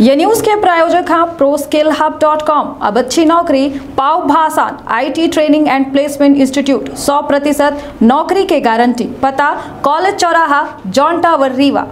ये न्यूज़ के प्रायोजक हैं pro skill hub dot com अब अच्छी नौकरी, पाव भाषा IT training and placement institute 100 प्रतिशत नौकरी के गारंटी। पता, कॉलेज चौराहा, जॉन टावर, रीवा।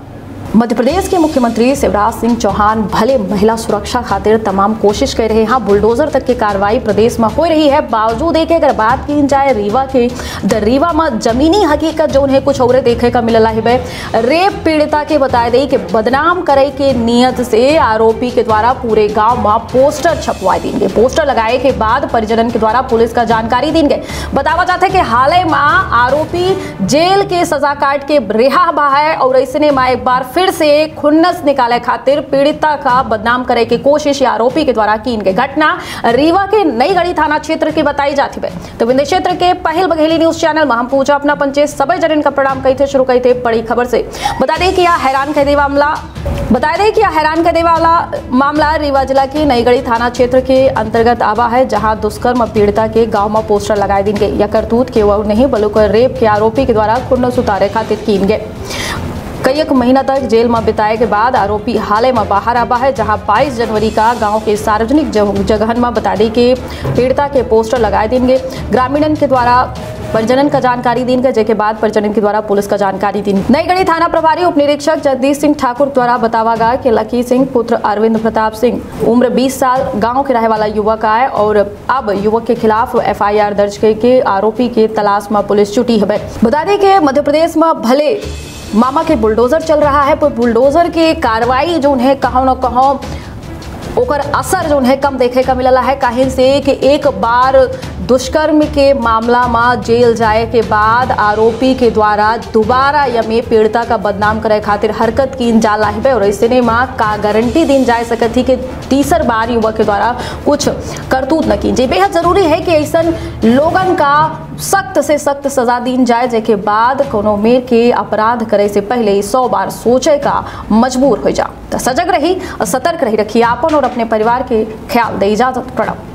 मध्य प्रदेश के मुख्यमंत्री शिवराज सिंह चौहान भले महिला सुरक्षा खातिर तमाम कोशिश कर रहे हैं, बुलडोजर तक की कार्रवाई प्रदेश में हो रही है। बावजूद एक अगर बात की जाए रीवा के द रीवा में जमीनी हकीकत जो उन्हें कुछ और देखे का मिलला है। रेप पीड़िता के बताए दी कि बदनाम करे के नियत से आरोपी के द्वारा पूरे गाँव में पोस्टर छपवाए देंगे पोस्टर लगाए के बाद परिजनन के द्वारा पुलिस का जानकारी देंगे बतावा जाता है कि हाल ही में आरोपी जेल के सजा काट के रिहा बहा है और ऐसे में एक बार फिर से खुन्नस निकाले खातिर पीड़िता का बदनाम करे की कोशिश या आरोपी के द्वारा की गई घटना। रीवा के नई गढ़ी थाना क्षेत्र की बताई जाती है। तो विंध्य क्षेत्र के पहल बघेली न्यूज़ चैनल में हम पूजा अपना पंचे सभी जन का प्रणाम कही थे, शुरू कही थे बड़ी खबर से। बता दें कि यह हैरान कर दे मामला बता दें कि हैरान कर दे वाला मामला रीवा जिला के नईगढ़ी थाना क्षेत्र के अंतर्गत आवा है, जहाँ दुष्कर्म पीड़िता के गाँव में पोस्टर लगाए देंगे या करतूत के वो नहीं, बल्कि रेप के आरोपी के द्वारा खुन्नस उतारे खातिर की गए। कई एक महीना तक जेल में बिताए के बाद आरोपी हाल में बाहर आबा है, जहाँ 22 जनवरी का गाँव के सार्वजनिक जगहन में बता दी कि पीड़िता के पोस्टर लगाए देंगे। ग्रामीणन के द्वारा परिजनन का जानकारी दी गए बाद परिजनन के द्वारा पुलिस का जानकारी दी नईगढ़ी थाना प्रभारी उप निरीक्षक जगदीश सिंह ठाकुर द्वारा बतावा गया कि लकी सिंह पुत्र अरविंद प्रताप सिंह उम्र 20 साल, गाँव के रहने वाला युवक है और अब युवक के खिलाफ एफआईआर दर्ज करके आरोपी के तलाश में पुलिस छुटी है। बता दें कि मध्य प्रदेश में भले मामा के बुलडोजर चल रहा है, पर बुलडोजर की कार्रवाई जो उन्हें कहो न कहो, ओकर असर जो है कम देखे का मिला है। कहीं से कि एक बार दुष्कर्म के मामला में जेल जाए के बाद आरोपी के द्वारा दोबारा यमे पीड़िता का बदनाम करे खातिर हरकत की जाला है और ऐसे में का गारंटी दिन जा सकती थी कि तीसर बार युवक के द्वारा कुछ करतूत न की बेहद ज़रूरी है कि ऐसा लोगन का सख्त से सख्त सजा दी जाए, जेके बाद कोनो मेर के अपराध करे से पहले सौ बार सोचे का मजबूर हो जा। तो सजग रही और सतर्क रही, रखिए आपन और अपने परिवार के ख्याल। दे इजाज़त, प्रणाम।